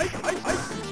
ei, ei, ei.